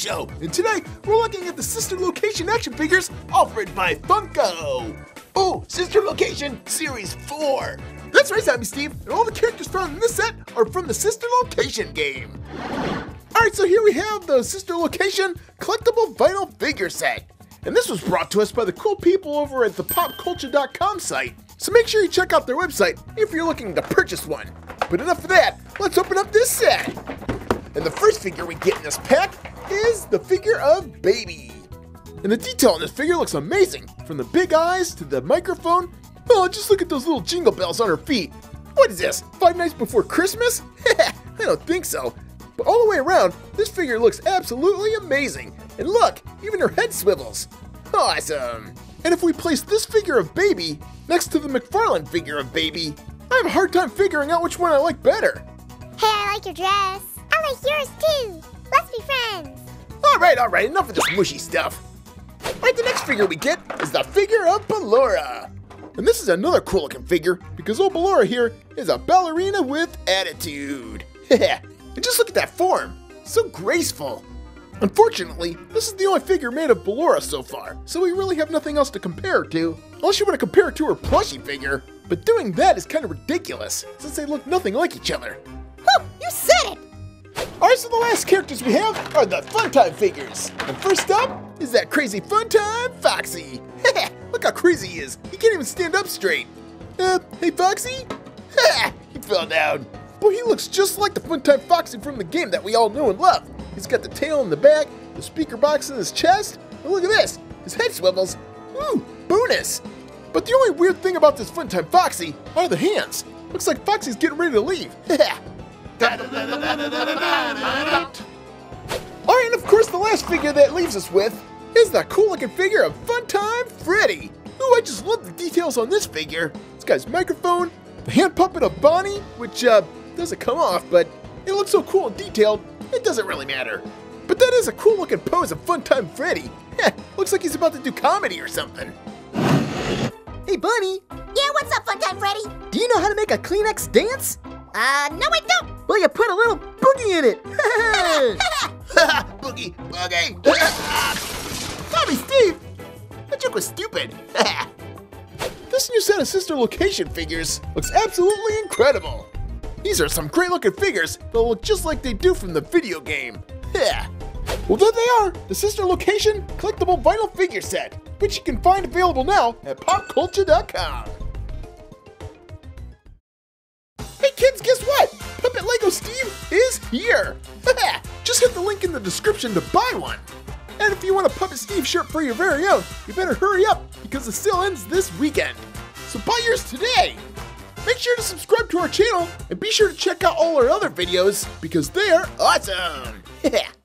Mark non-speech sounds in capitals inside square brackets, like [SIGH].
Show, and today we're looking at the Sister Location action figures offered by Funko. Oh, Sister Location Series 4. That's right, Zombie Steve, and all the characters found in this set are from the Sister Location game. Alright, so here we have the Sister Location collectible vinyl figure set. And this was brought to us by the cool people over at the popculture.com site. So make sure you check out their website if you're looking to purchase one. But enough of that, let's open up this set. And the first figure we get in this pack is the figure of Baby. And the detail on this figure looks amazing, from the big eyes to the microphone. Oh, just look at those little jingle bells on her feet. What is this, Five Nights Before Christmas? [LAUGHS] I don't think so. But all the way around, this figure looks absolutely amazing. And look, even her head swivels. Awesome. And if we place this figure of Baby next to the McFarlane figure of Baby, I have a hard time figuring out which one I like better. Hey, I like your dress. I like yours too. Let's be friends. Alright, alright, enough of this mushy stuff. Alright, the next figure we get is the figure of Ballora. And this is another cool looking figure because old Ballora here is a ballerina with attitude. [LAUGHS] and just look at that form, so graceful. Unfortunately, this is the only figure made of Ballora so far, so we really have nothing else to compare it to. Unless you want to compare it to her plushie figure, but doing that is kind of ridiculous, since they look nothing like each other. Whew, you said it. Alright, so the last characters we have are the Funtime figures. And first up is that crazy Funtime Foxy. [LAUGHS] Look how crazy he is. He can't even stand up straight. Uh, hey Foxy? [LAUGHS] he fell down. Boy, he looks just like the Funtime Foxy from the game that we all know and love. He's got the tail in the back, the speaker box in his chest, and look at this, his head swivels. Ooh, bonus! But the only weird thing about this Funtime Foxy are the hands. Looks like Foxy's getting ready to leave. [LAUGHS] Alright, and of course the last figure that leaves us with is the cool looking figure of Funtime Freddy. Ooh, I just love the details on this figure. This guy's microphone, the hand puppet of Bonnie, which uh, doesn't come off, but it looks so cool and detailed, it doesn't really matter. But that is a cool looking pose of Funtime Freddy. [LAUGHS] looks like he's about to do comedy or something. Hey, Bunny, Yeah, what's up, Funtime Freddy? do you know how to make a Kleenex dance? Uh, no, I don't. Well, you put a little boogie in it. [LAUGHS] boogie, boogie. [LAUGHS] Zombie Steve, that joke was stupid. [LAUGHS] this new set of sister location figures looks absolutely incredible. These are some great looking figures that look just like they do from the video game. well, there they are, the sister location collectible vinyl figure set, which you can find available now at popculture.com. Hey kids, guess what? Puppet Lego Steve is here! [LAUGHS] Just hit the link in the description to buy one! And if you want a Puppet Steve shirt for your very own, you better hurry up because the sale ends this weekend. So buy yours today! Make sure to subscribe to our channel and be sure to check out all our other videos because they are awesome! [LAUGHS]